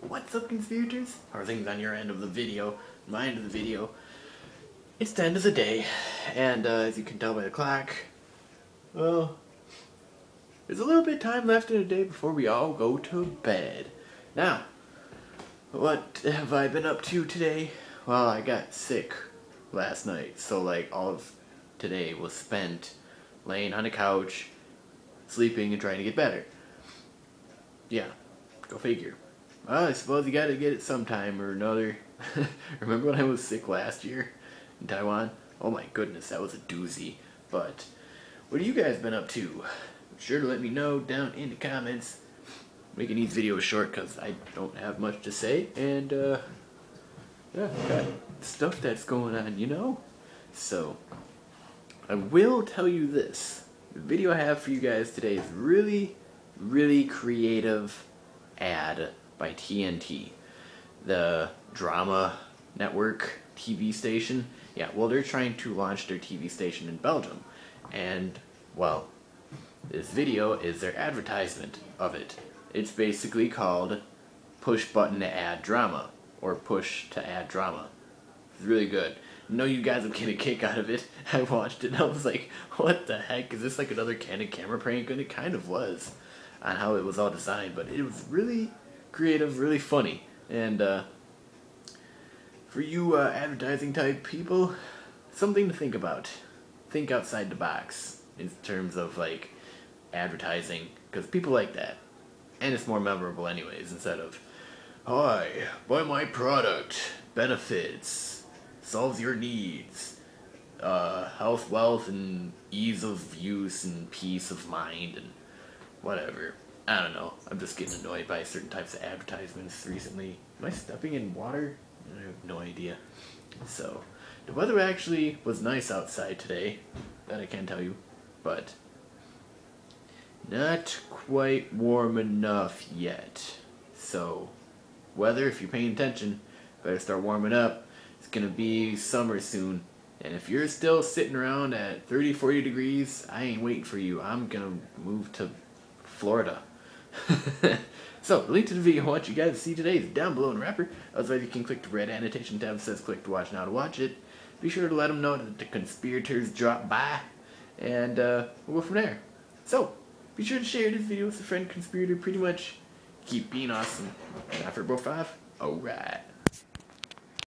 What's up, conspirators? How are things on your end of the video? My end of the video. It's the end of the day, and uh, as you can tell by the clock, well, there's a little bit of time left in the day before we all go to bed. Now, what have I been up to today? Well, I got sick last night, so like all of today was spent laying on the couch, sleeping, and trying to get better. Yeah, go figure. Well, I suppose you gotta get it sometime or another. Remember when I was sick last year in Taiwan? Oh my goodness, that was a doozy. But what have you guys been up to? Be sure to let me know down in the comments. Making these videos short because I don't have much to say, and uh, yeah, got stuff that's going on, you know? So, I will tell you this. The video I have for you guys today is really, really creative ad by TNT. The drama network TV station. Yeah, well, they're trying to launch their TV station in Belgium. And, well, this video is their advertisement of it. It's basically called Push Button to Add Drama, or Push to Add Drama. It's really good. I know you guys will get a kick out of it. I watched it and I was like, what the heck? Is this like another candid camera prank? And it kind of was on how it was all designed, but it was really creative, really funny. And uh, for you uh, advertising type people, something to think about. Think outside the box in terms of like advertising, because people like that. And it's more memorable, anyways, instead of, Hi, buy my product, benefits, solves your needs, uh, health, wealth, and ease of use, and peace of mind, and whatever. I don't know. I'm just getting annoyed by certain types of advertisements recently. Am I stepping in water? I have no idea. So, the weather actually was nice outside today. That I can tell you. But, not quite warm enough yet. So, weather, if you're paying attention, better start warming up. It's gonna be summer soon. And if you're still sitting around at 30, 40 degrees, I ain't waiting for you. I'm gonna move to Florida. so, the link to the video I want you guys to see today is down below in the wrapper. Otherwise, you can click the red annotation tab that says click to watch now to watch it. Be sure to let them know that the conspirators drop by, and uh, we'll go from there. So, be sure to share this video with a friend conspirator. Pretty much keep being awesome. And after Bro 5, alright.